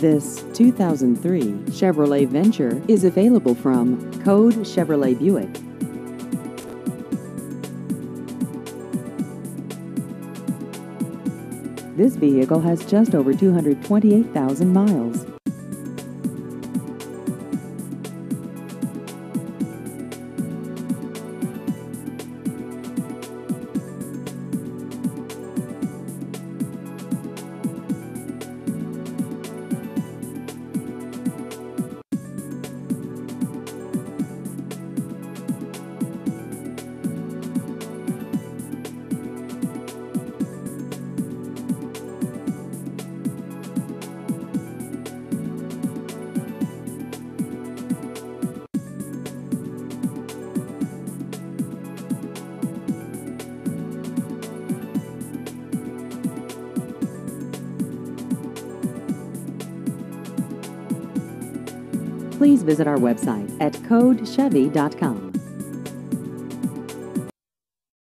This 2003 Chevrolet Venture is available from Coad Chevrolet Buick. This vehicle has just over 228,000 miles. Please visit our website at coadchevy.com.